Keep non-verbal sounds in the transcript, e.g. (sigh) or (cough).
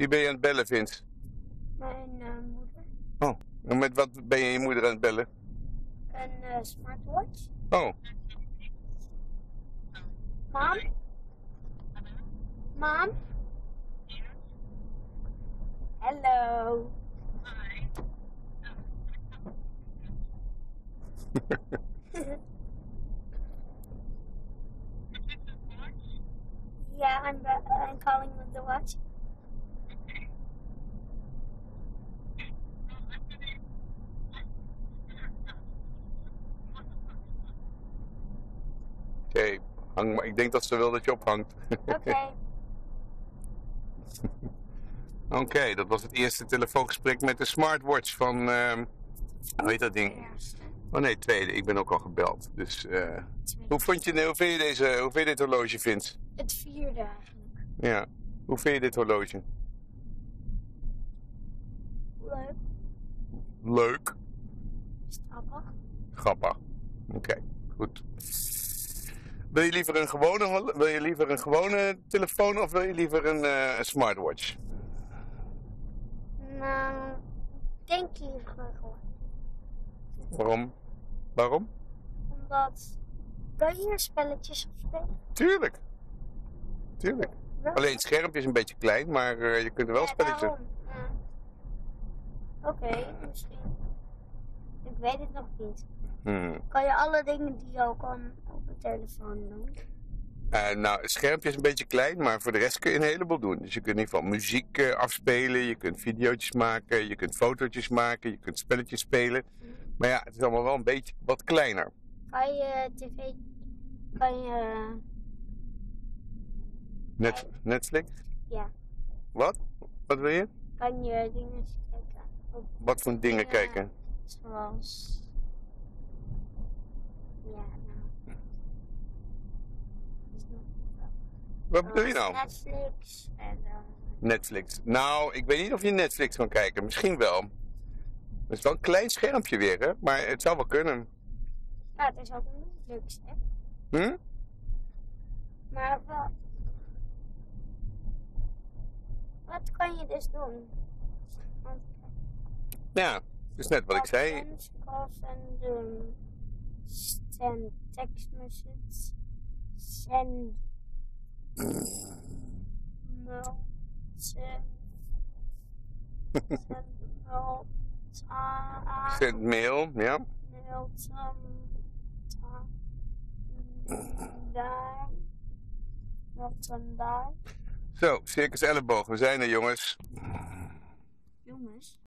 Wie ben je aan het bellen, Vince? Mijn eh, moeder. Oh, en met wat ben je je moeder aan het bellen? Een eh, smartwatch. Oh, Mom? Mom? Hello. yeah, (laughs) (laughs) I'm ba- I'm calling with the watch. Oké. Hang maar. Ik denk dat ze wil dat je ophangt. (laughs) Okay. Oké, dat was het eerste telefoongesprek met de smartwatch van... ehm hoe heet dat ding? Oh nee, tweede. Ik ben ook al gebeld. Dus eh, tweede. hoe, vond je, hoe, vind je deze, hoe vind je dit horloge, Vince? Het vierde eigenlijk. Ja. Hoe vind je dit horloge? Leuk. Leuk. Grappig. Grappig. Oké, goed. Wil je liever een gewone, wil je liever een gewone telefoon of wil je liever een, eh, een smartwatch? Nou, denk liever gewoon. Waarom? Waarom? Omdat. Kan je hier spelletjes op spelen? Tuurlijk. Tuurlijk. Alleen het schermpje is een beetje klein, maar eh, je kunt er wel Ja, spelletjes. daarom. Ja. Oké, misschien. Ik weet het nog niet. Hmm. Kan je alle dingen die je ook kan op een telefoon doen? Eh, nou, het schermpje is een beetje klein, maar voor de rest kun je een heleboel doen. Dus je kunt in ieder geval muziek eh, afspelen, je kunt video's maken, je kunt fotootjes maken, je kunt spelletjes spelen. Maar ja, het is allemaal wel een beetje wat kleiner. Kan je tv. Kan je. Net, Netflix? Ja. Wat? Wat wil je? Kan je dingen kijken? Wat voor dingen Ja. kijken? Zoals. Ja, nou. Wat bedoel je nou? Netflix en dan. Netflix. Nou, ik weet niet of je Netflix kan kijken. Misschien wel. Het is wel een klein schermpje weer, hè? Maar het zou wel kunnen. Ja, het is ook een Netflix, hè? Hm? Maar wat. Wat kan je dus doen? Want Ja, is net wat ik zei. Send text message. Send. Mail. Send. Send mail. Zend mail, ja. Mail. Daar. Mail. tam- Daar. Zo, Circus Elleboog, we zijn er jongens. Jongens.